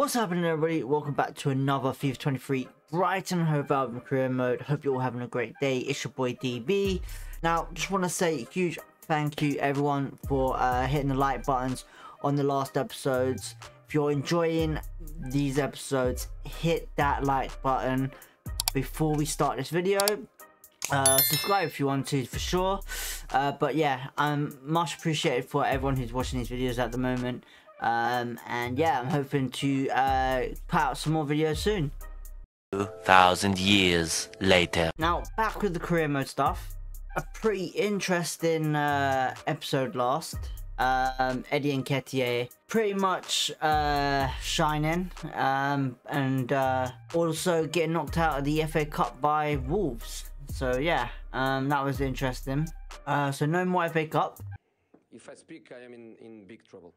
What's happening everybody? Welcome back to another FIFA 23 Brighton Hove Albion career mode. Hope you're all having a great day. It's your boy DB. Now, just want to say a huge thank you everyone for uh, hitting the like buttons on the last episodes. If you're enjoying these episodes, hit that like button before we start this video. Uh, subscribe if you want to for sure. Uh, but yeah, I'm much appreciated for everyone who's watching these videos at the moment. Um, and yeah, I'm hoping to uh, put out some more videos soon. 2,000 years later. Now, back with the career mode stuff. A pretty interesting uh, episode last. Um, Eddie Nketiah pretty much uh, shining um, and uh, also getting knocked out of the FA Cup by Wolves. So yeah, um, that was interesting. Uh, so no more FA Cup. If I speak, I am in, in big trouble.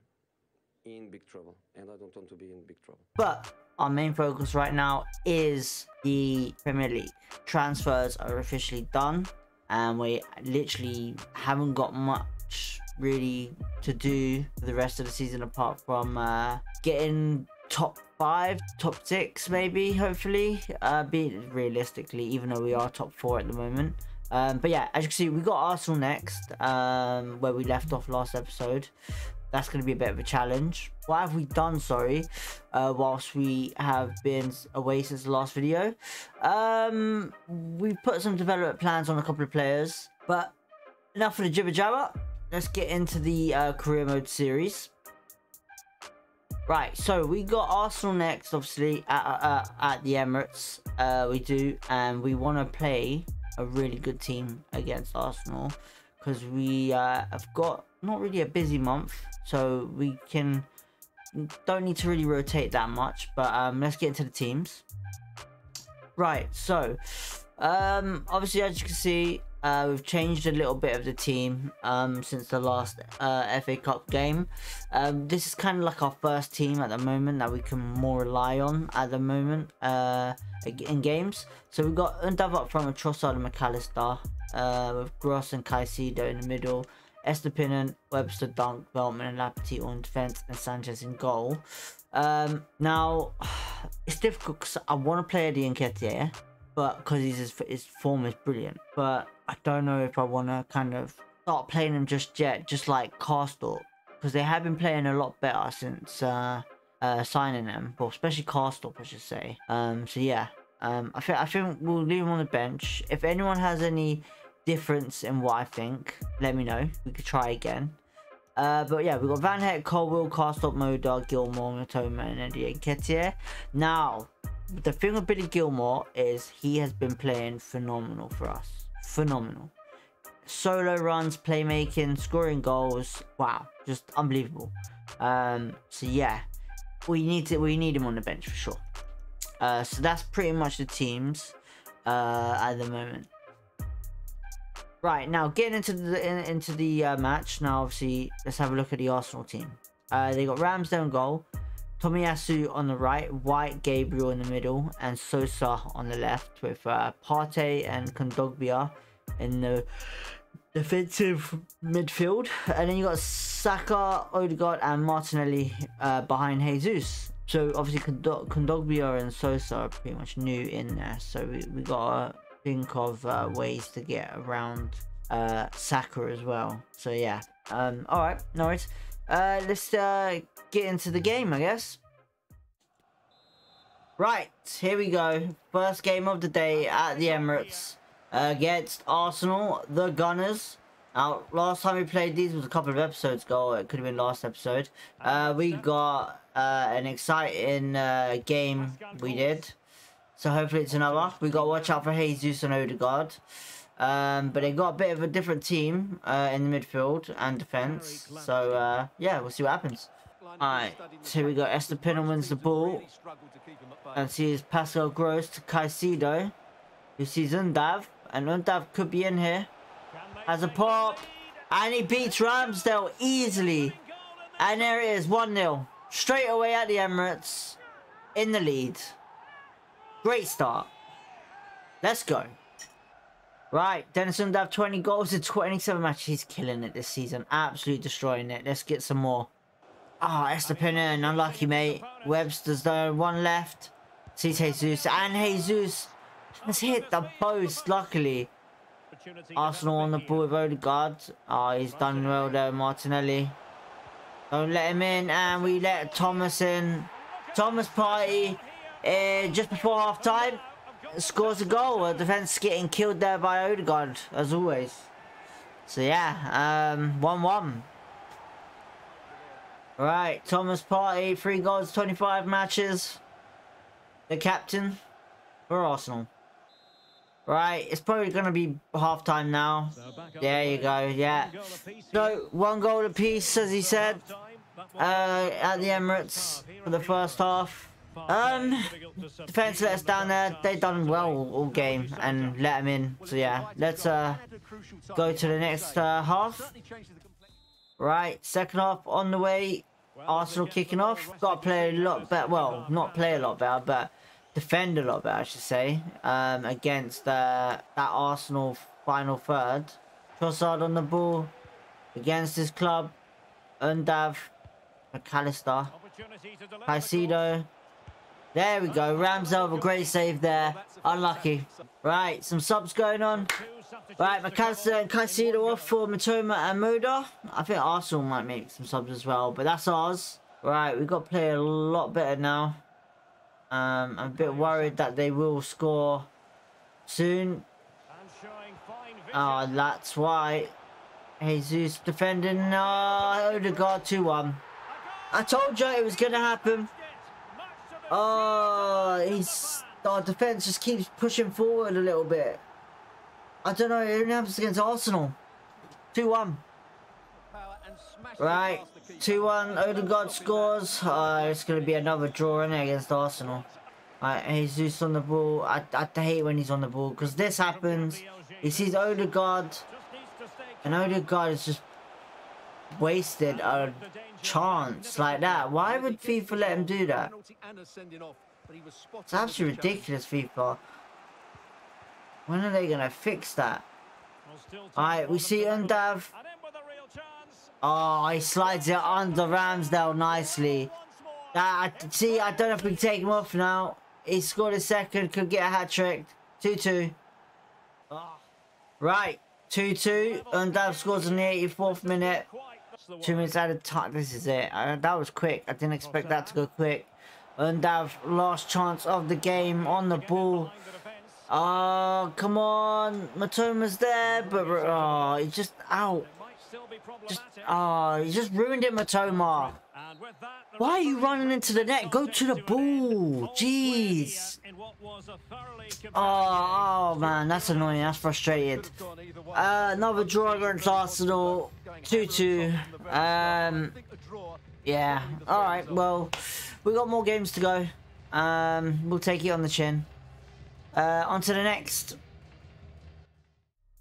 In big trouble. And I don't want to be in big trouble. But our main focus right now is the Premier League. Transfers are officially done, and we literally haven't got much really to do for the rest of the season apart from uh, getting top five, top six, maybe, hopefully. Uh, be realistically, even though we are top four at the moment. Um, but yeah, as you can see, we got Arsenal next, um, where we left off last episode that's going to be a bit of a challenge. What have we done, sorry, uh, whilst we have been away since the last video? Um, we put some development plans on a couple of players, but enough of the jibber jabber. Let's get into the uh, career mode series. Right, so we got Arsenal next, obviously, at, uh, at the Emirates. Uh, we do, and we want to play a really good team against Arsenal because we uh, have got not really a busy month, so we can don't need to really rotate that much. But um, let's get into the teams. Right, so um, obviously as you can see, uh, we've changed a little bit of the team um, since the last uh, FA Cup game. Um, this is kind of like our first team at the moment that we can more rely on at the moment uh, in games. So we've got Undav up front with Trossard and McAllister, uh, with Gross and Caicedo in the middle, Estupiñán, Webster, Dunk, Veltman and Lamptey on defense and Sanchez in goal. Um, now, it's difficult because I want to play Eddie Nketiah, but because his, his form is brilliant. But I don't know if I want to kind of start playing him just yet, just like Karsdorp. Because they have been playing a lot better since uh, uh, signing them, but especially Karsdorp, I should say. Um, so yeah, um, I think I think we'll leave him on the bench. If anyone has any difference in what I think, let me know. We could try again. Uh, but yeah, we've got Van Heck, Colwill, Karsdorp, Moder, Gilmour, Mitoma, and Eddie Nketiah. Now, the thing with Billy Gilmour is he has been playing phenomenal for us. Phenomenal. Solo runs, playmaking, scoring goals. Wow, just unbelievable. Um, so yeah, we need to we need him on the bench for sure. Uh, so that's pretty much the teams uh, at the moment. Right, now getting into the in, into the uh, match. Now, obviously, let's have a look at the Arsenal team. Uh, they got Ramsdale goal, Tomiyasu on the right, White, Gabriel in the middle, and Sosa on the left with uh, Partey and Kondogbia in the defensive midfield. And then you got Saka, Odegaard, and Martinelli uh, behind Jesus. So obviously Kondogbia and Sosa are pretty much new in there. So we, we got to think of uh, ways to get around uh, Saka as well. So yeah. Um, Alright, no worries. Uh, let's uh, get into the game, I guess. Right, here we go. First game of the day at the Emirates against Arsenal, the Gunners. Now, last time we played these was a couple of episodes ago. It could have been last episode. Uh, we got uh, an exciting game we did. So hopefully it's another. We got to watch out for Jesus and Odegaard. Um, but they got a bit of a different team uh, in the midfield and defence. So, uh, yeah, we'll see what happens. Alright, so we go. Estupiñán wins the ball. And sees Pascal Gross to Caicedo. Who sees Undav. And Undav could be in here. Has a pop. And he beats Ramsdale easily. And there it is, 1-0. Straight away at the Emirates. In the lead. Great start. Let's go. Right, Deniz Undav 20 goals in 27 matches. He's killing it this season. Absolutely destroying it. Let's get some more. Ah, oh, Estupiñán, unlucky, mate. Webster's done one left. See Jesus. And Jesus has hit the post, luckily. Arsenal on the ball with Odegaard. Oh, he's done well there, Martinelli. Don't let him in, and we let Thomas in. Thomas Partey, uh, just before half time, scores a goal. A defense getting killed there by Odegaard, as always. So yeah, um, 1-1. Right, Thomas Partey, three goals, 25 matches. The captain for Arsenal. Right, it's probably going to be half time now. There you go, yeah. So, one goal apiece, as he said, uh, at the Emirates for the first half. Um, defense let us down there. They done well all game and let them in. So yeah, let's uh go to the next uh, half. Right, second half on the way. Arsenal kicking off. Got to play a lot better. Well, not play a lot better, but defend a lot better, I should say. Um, against uh, that Arsenal final third. Trossard on the ball against his club. Undav, McAllister, Caicedo. There we go. Ramsdale, a great save there. Unlucky. Right, some subs going on. Right, McAllister and Caicedo off for Mitoma and Moder. I think Arsenal might make some subs as well, but that's ours. Right, we've got to play a lot better now. Um, I'm a bit worried that they will score soon. Oh, that's why. Jesus defending. Oh, Odegaard 2-1. I told you it was going to happen. Oh, he's... Our defence just keeps pushing forward a little bit. I don't know, it only happens against Arsenal. 2-1. Right, 2-1, Odegaard scores. Uh, it's going to be another draw in against Arsenal. Right, Jesus on the ball. I, I hate when he's on the ball because this happens. He sees Odegaard, and Odegaard is just wasted a chance like that. Why would FIFA let him do that? It's absolutely ridiculous, FIFA. When are they going to fix that? Alright, we see Undav. Oh, he slides it under Ramsdale nicely. I see, I don't know if we can take him off now. He scored a second, could get a hat-trick. 2-2. Right, 2-2. Undav scores in the 84th minute. Two minutes out of time. This is it. Uh, that was quick. I didn't expect that to go quick. Undav, last chance of the game on the ball. Oh, come on. Mitoma's there, but oh, he's just out. Just, oh, he just ruined it, Mitoma. Why are you running into the net? Go to the ball. Jeez. Oh, oh man, that's annoying. That's frustrated. Uh, another draw against Arsenal. 2-2. Um, yeah. Alright, well, we got more games to go. Um, we'll take it on the chin. Uh, on to the next.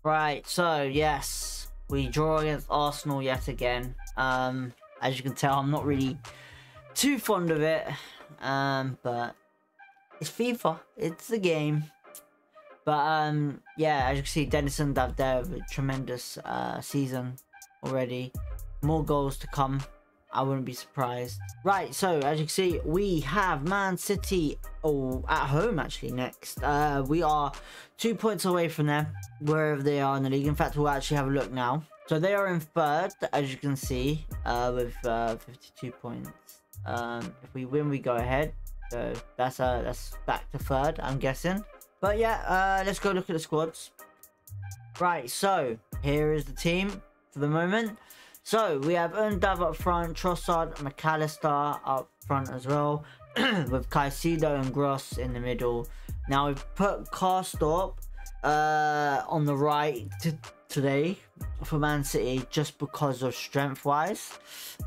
Right, so, yes. We draw against Arsenal yet again. Um, as you can tell, I'm not really too fond of it. Um, but it's FIFA. It's the game. But um, yeah, as you can see, there with a tremendous uh, season already. More goals to come. I wouldn't be surprised. Right, so as you can see, we have Man City oh, at home actually next. Uh, we are two points away from them, wherever they are in the league. In fact, we'll actually have a look now. So they are in third, as you can see, uh, with uh, 52 points. Um, if we win, we go ahead. So that's uh, that's back to third, I'm guessing. But yeah, uh, let's go look at the squads. Right, so here is the team for the moment. So we have Undav up front, Trossard, McAllister up front as well, with Caicedo and Gross in the middle. Now we've put Karsdorp uh, on the right today for Man City just because of strength wise.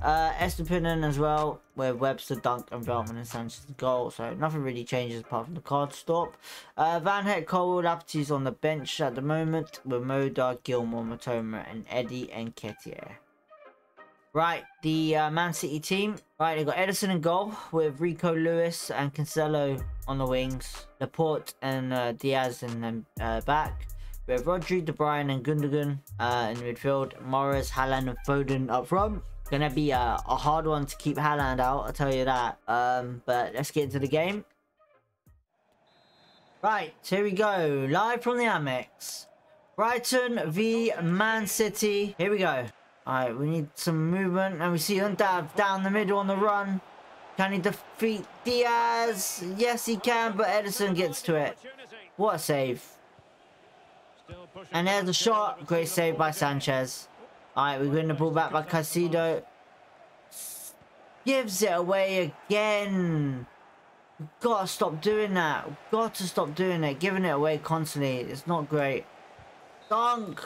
Uh, Estupiñán as well, where Webster, Dunk, and Veltman and Sanchez goal. So nothing really changes apart from the Karsdorp. Uh, Van Heck, Cole, Lamptey's on the bench at the moment with Moda, Gilmour, Mitoma, and Eddie Nketiah. Right, the uh, Man City team. Right, they've got Ederson and goal with Rico Lewis and Cancelo on the wings. Laporte and uh, Dias in the uh, back. We have Rodri, De Bruyne and Gundogan uh, in midfield. Mahrez, Haaland and Foden up front. Gonna be a, a hard one to keep Haaland out, I'll tell you that. Um, but let's get into the game. Right, here we go. Live from the Amex. Brighton v Man City. Here we go. Alright, we need some movement. And we see Undav down the middle on the run. Can he defeat Dias? Yes, he can, but Ederson gets to it. What a save. And there's a shot. Great save by Sanchez. Alright, we win the ball back by Caicedo. Gives it away again. We've got to stop doing that. We've got to stop doing it. Giving it away constantly. It's not great. Dunk.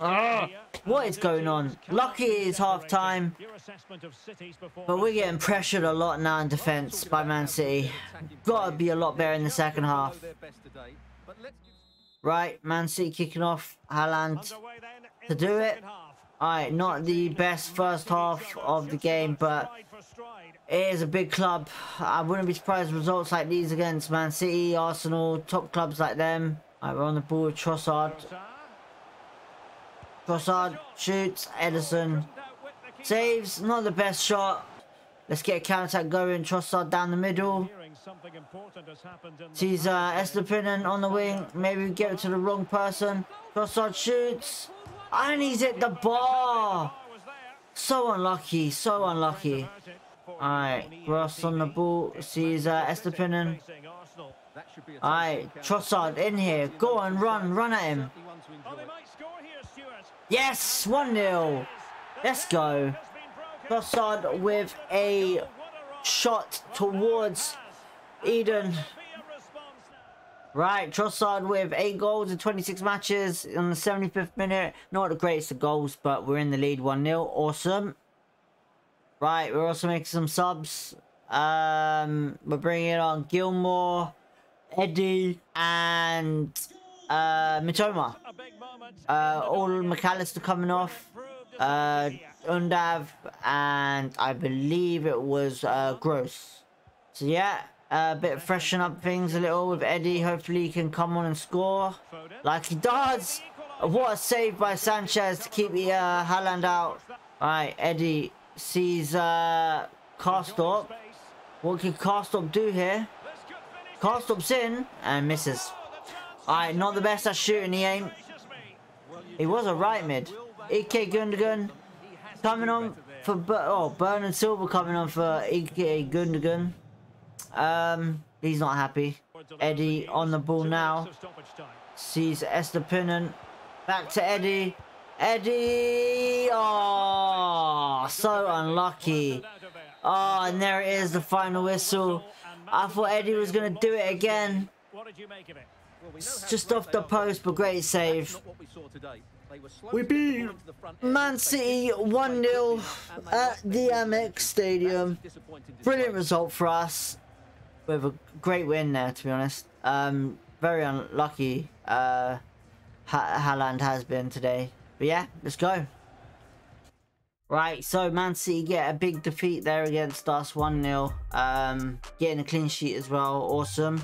Ah, what is going on? Lucky it's half time. But we're getting pressured a lot now in defence by Man City. Got to be a lot better in the second half. Right, Man City kicking off. Haaland to do it. Alright, not the best first half of the game, but it is a big club. I wouldn't be surprised results like these against Man City, Arsenal, top clubs like them. Alright, we're on the ball with Trossard. Trossard shoots, Ederson saves, not the best shot. Let's get a counter attack going. Trossard down the middle. Sees uh, Estupiñán on the wing. Maybe we get it to the wrong person. Trossard shoots. And he's hit the bar. So unlucky. So unlucky. Alright. Ross on the ball. Sees uh, Estupiñán. Alright. Trossard in here. Go on. Run. Run at him. Yes. 1-0. Let's go. Trossard with a shot towards Eden. Right, Trossard with 8 goals in 26 matches on the 75th minute. Not the greatest of goals, but we're in the lead 1-0. Awesome. Right, we're also making some subs. Um, we're bringing on Gilmour, Eddie, and uh, Mitoma. Uh, all McAllister coming off. Uh, Undav, and I believe it was uh, Gross. So yeah, a bit of freshen up things a little with Eddie. Hopefully he can come on and score like he does. What a save by Sanchez to keep the uh, Haaland out. Alright, Eddie sees uh, Karsdorp. What can Karsdorp do here? Karsdorp's in and misses. Alright, not the best at shooting, he ain't. He was a right mid. Ike Gundogan coming on for oh Bernardo Silva coming on for Ike Gundogan. Um, he's not happy. Eddie on the ball now. Sees Esther Estupiñán. Back to Eddie. Eddie! Oh, so unlucky. Oh, and there it is, the final whistle. I thought Eddie was going to do it again. Just off the post, but great save. We beat Man City 1-0 at the Amex Stadium. Brilliant result for us. With a great win there, to be honest. Um, very unlucky uh, Haaland has been today. But yeah, let's go. Right, so Man City get a big defeat there against us, 1-0. Um, getting a clean sheet as well, awesome.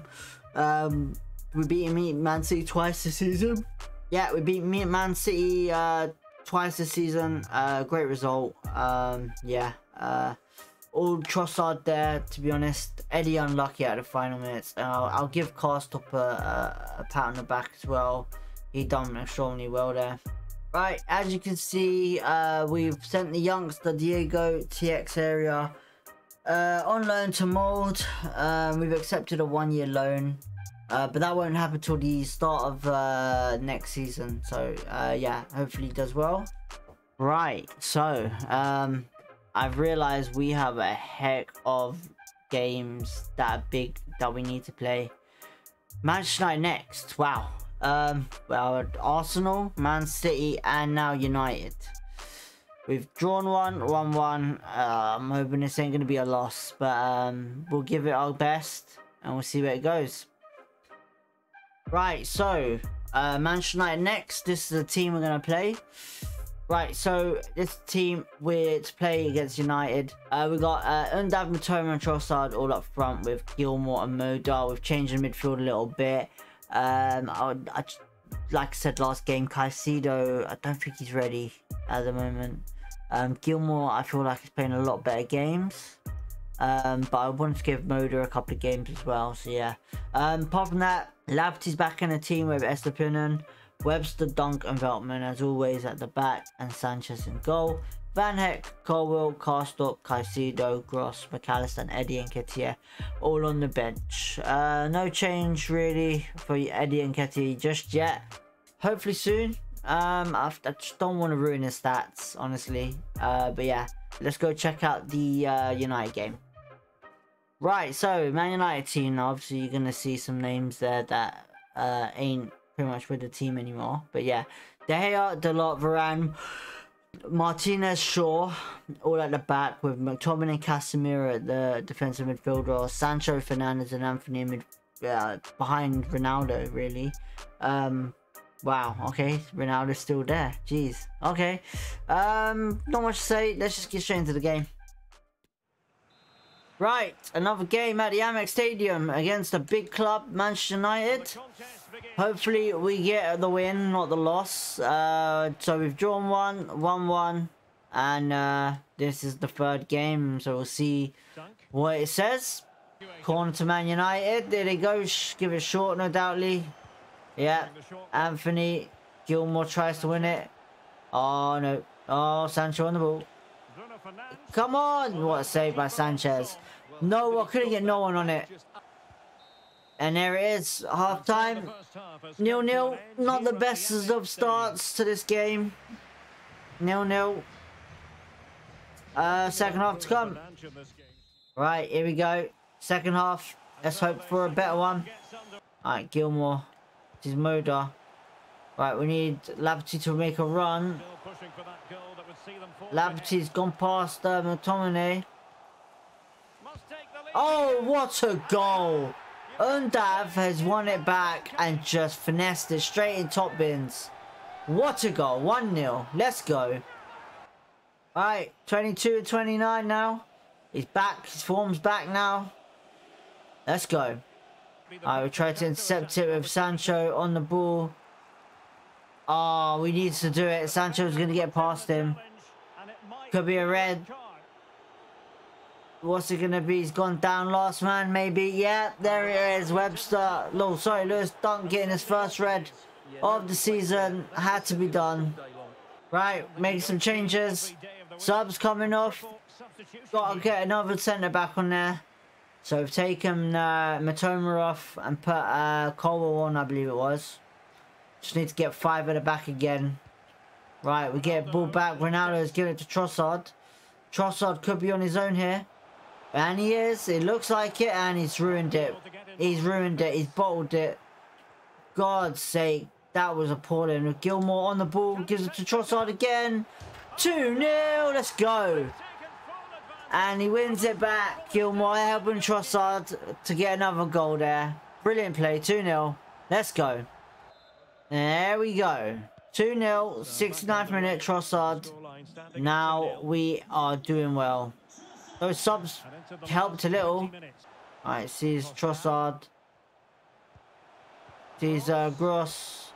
Um, we beat Man City twice this season. Yeah, we beat Man City uh, twice this season. Uh, great result. Um, yeah. Uh, all Trossard there, to be honest. Eddie unlucky at the final minutes. Uh, I'll give Karsdorp a, a, a, pat on the back as well. He done extremely well there. Right, as you can see, uh, we've sent the youngster Diego TX area uh, on loan to Mold. Um, we've accepted a one-year loan. Uh, but that won't happen till the start of uh, next season. So uh, yeah, hopefully he does well. Right, so um, I've realized we have a heck of games that are big that we need to play. Manchester United next. Wow. Um, well, Arsenal, Man City, and now United. We've drawn one, one, one. Uh, I'm hoping this ain't gonna be a loss, but um, we'll give it our best, and we'll see where it goes. Right, so uh, Manchester United next. This is the team we're gonna play. Right, so this team we're to play against United. Uh, we got uh, Undav, Mitoma, and Trossard all up front with Gilmour and Moder. We've changed the midfield a little bit. Um, I, I, like I said last game, Caicedo, I don't think he's ready at the moment. Um, Gilmour, I feel like he's playing a lot better games. Um, but I wanted to give Moder a couple of games as well. So yeah. Um, apart from that, Laverty's back in the team with Estupiñán, Webster, Dunk, and Veltman as always at the back, and Sanchez in goal. Van Heck, Colwill, Karsdorp, Caicedo, Gross, McAllister, and Eddie and Nketiah all on the bench. Uh, no change really for Eddie and Nketiah just yet. Hopefully soon. Um, I, just don't want to ruin his stats, honestly. Uh, but yeah, let's go check out the uh, United game. Right, so Man United team. Obviously, you're gonna see some names there that uh, ain't pretty much with the team anymore. But yeah, De Gea, Dalot, Varane, Martinez, Shaw, all at the back with McTominay, Casemiro at the defensive midfielder, Sancho, Fernandes, and Antony mid, uh, behind Ronaldo. Really. Um, wow. Okay, Ronaldo's still there. Jeez. Okay. Um, not much to say. Let's just get straight into the game. Right, another game at the Amex Stadium against a big club, Manchester United. Hopefully we get the win, not the loss. Uh, so we've drawn one, 1-1, and uh, this is the third game, so we'll see what it says. Corner to Man United, there they go, give it short, no doubtly. Yeah, Antony Gilmour tries to win it. Oh no, oh Sancho on the ball. Come on! What a save by Sanchez. No, I couldn't get no one on it. And there it is, half time. Nil nil. Not the best of starts to this game. Nil nil. Uh, second half to come. Right, here we go. Second half. Let's hope for a better one. Alright, Gilmour. This is Moder. Right, we need Laverty to make a run. Laverty's gone past uh, McTominay. Oh, what a goal! Undav has won it back and just finessed it straight in top bins. What a goal. 1-0. Let's go. Alright, 22 29 now. He's back. His form's back now. Let's go. Alright, we try to intercept it with Sancho on the ball. Oh, we need to do it. Sancho's going to get past him. Could be a red. What's it to be? He's gone down last man, maybe. Yeah, there it is. Webster. No, sorry, Lewis Dunk getting his first red of the season. Had to be done. Right, make some changes. Subs coming off. Got to get another centre back on there. So we've taken uh, Mitoma off and put uh, Colwill on, I believe it was. Just need to get five at the back again. Right, we get ball back. Ronaldo's giving it to Trossard. Trossard could be on his own here. And he is. It looks like it. And he's ruined it. He's ruined it. He's bottled it. God's sake. That was appalling. Gilmour on the ball. Gives it to Trossard again. 2-0. Let's go. And he wins it back. Gilmour helping Trossard to get another goal there. Brilliant play. 2-0. Let's go. There we go. 2-0, 69th minute, Trossard. Now we are doing well. Those subs helped a little. Alright, sees Trossard. Sees uh, Gross.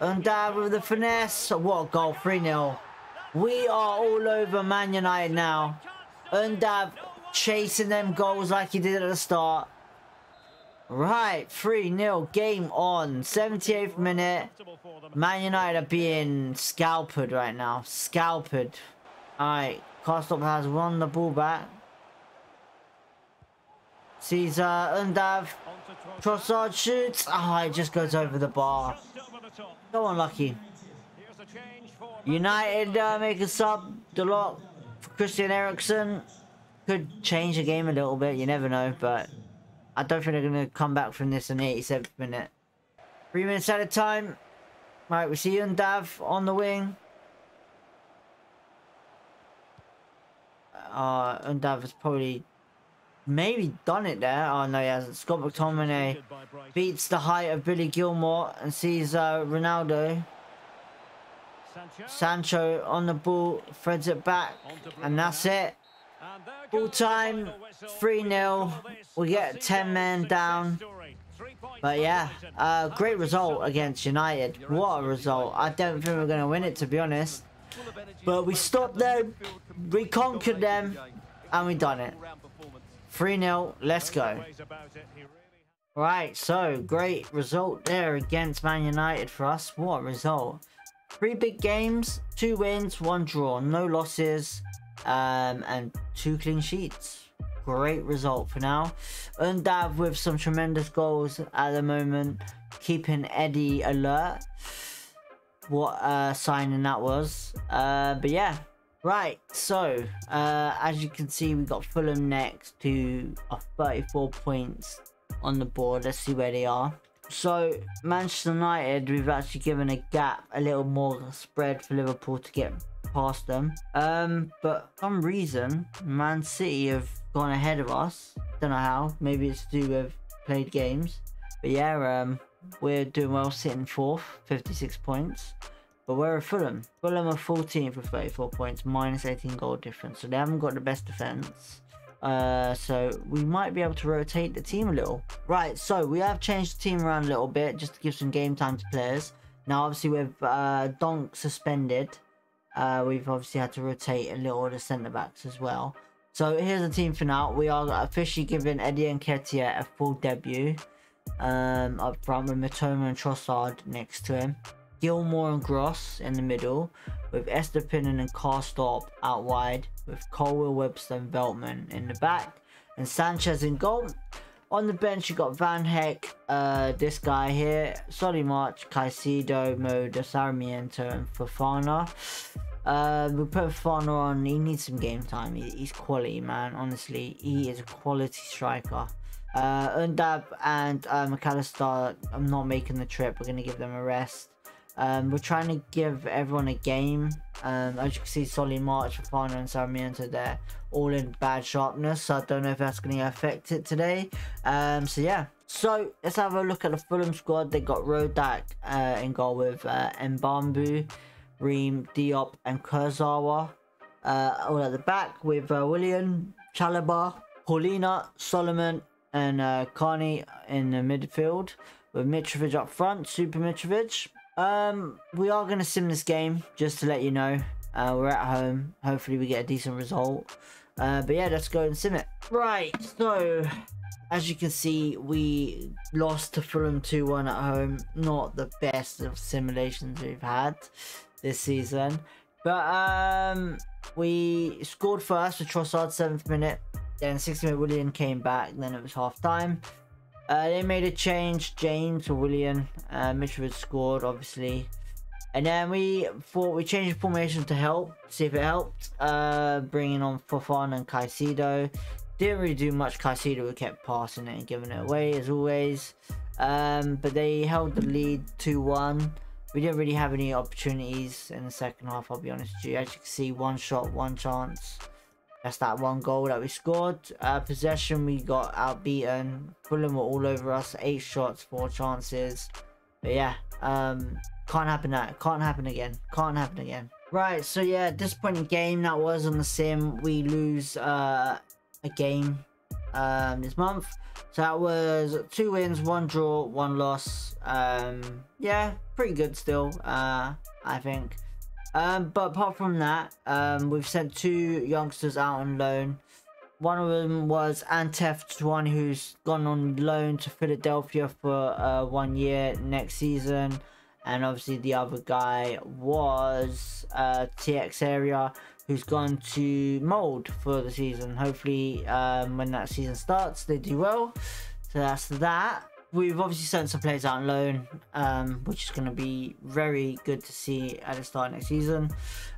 Undav with the finesse. What a goal, 3-0. We are all over Man United now. Undav chasing them goals like he did at the start. Right, 3-0, game on. 78th minute. Man United are being scalped right now. Scalped. Alright, Costop has won the ball back. Uh, Undav. Trossard shoots. Ah, oh, it just goes over the bar. So unlucky. United uh, make a sub. Dalot for Christian Eriksen. Could change the game a little bit, you never know, but... I don't think they're going to come back from this in the 87th minute. Three minutes at a time. Right, we see Undav on the wing. Uh, Undav has probably maybe done it there. Oh, no, he hasn't. Scott McTominay beats the height of Billy Gilmour and sees uh, Ronaldo. Sancho on the ball, threads it back, and that's it. Full time, 3-0. We get 10 men down. But yeah, uh, great result against United. What a result. I don't think we're going to win it, to be honest. But we stopped them, we conquered them, and we done it. 3-0, let's go. Right, so great result there against Man United for us. What a result. Three big games, two wins, one draw, no losses, um, and two clean sheets. Great result for now. Undav with some tremendous goals at the moment, keeping Eddie alert. What uh, signing that was. Uh, but yeah, Right, so uh, as you can see, we got Fulham next to uh, 34 points on the board. Let's see where they are. So Manchester United, we've actually given a gap, a little more spread for Liverpool to get past them. Um, but for some reason, Man City have gone ahead of us. Don't know how. Maybe it's to do with played games. But yeah, um, we're doing well, sitting fourth, 56 points. But where are Fulham? Fulham are 14th with 34 points, minus 18 goal difference. So they haven't got the best defense. Uh, so we might be able to rotate the team a little. Right, so we have changed the team around a little bit just to give some game time to players. Now, obviously, with uh, Dunk suspended, uh, we've obviously had to rotate a little of the centre backs as well. So here's the team for now. We are officially giving Eddie Nketiah a full debut um, up front with Mitoma and Trossard next to him. Gilmour and Gross in the middle, with Estupiñán and Karsdorp out wide, with Colwill, Webster and Veltman in the back, and Sanchez in goal. On the bench, you got Van Heck, uh, this guy here, Solly March, Caicedo, Moder, Sarmiento, and Fofana. Uh, we put Fofana on, he needs some game time. He, he's quality, man, honestly. He is a quality striker. Uh, Undav and uh, McAllister, I'm not making the trip. We're going to give them a rest. Um, we're trying to give everyone a game. Um, as you can see, Solly March, Fofana and Sarmiento there, all in bad sharpness. So I don't know if that's going to affect it today. Um, so yeah. So let's have a look at the Fulham squad. They got Rodak uh, in goal with uh, Mbabu, Ream, Diop, and Kurzawa. Uh, all at the back with uh, Willian, Chalobah, Palhinha, Solomon, and uh, Cairney in the midfield. With Mitrovic up front, Super Mitrovic. Um, we are going to sim this game, just to let you know. Uh, we're at home. Hopefully we get a decent result. Uh, but yeah, let's go and sim it. Right, so... As you can see, we lost to Fulham 2-1 at home. Not the best of simulations we've had this season. But um, we scored first with Trossard, 7th minute. Then 60 minute Willian came back. Then it was half time. Uh, they made a change, James or William. Uh, Mitrovic scored, obviously. And then we thought we changed the formation to help, see if it helped. Uh, bringing on Fofana and Caicedo. Didn't really do much. Caicedo we kept passing it and giving it away as always. Um, but they held the lead 2-1. We didn't really have any opportunities in the second half, I'll be honest with you. As you can see, one shot, one chance. That's that one goal that we scored. Uh, possession, we got outbeaten. Fulham were all over us. Eight shots, four chances. But yeah, um, can't happen that. Can't happen again. Can't happen again. Right, so yeah, disappointing game that was on the sim. We lose uh, a game um, this month. So that was two wins, one draw, one loss. Um, yeah, pretty good still, uh, I think. Um, but apart from that, um, we've sent two youngsters out on loan. One of them was Antef one who's gone on loan to Philadelphia for uh, one year next season. And obviously the other guy was uh, TX area who's gone to Mold for the season. Hopefully um, when that season starts they do well. So that's that we've obviously sent some players out on loan, um, which is going to be very good to see at the start next season.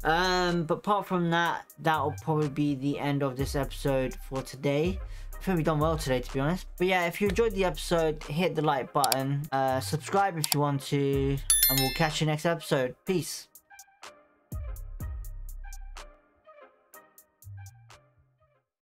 Um, but apart from that, that'll probably be the end of this episode for today. I think we've done well today, to be honest. But yeah, if you enjoyed the episode, hit the like button, uh, subscribe if you want to, and we'll catch you next episode. Peace.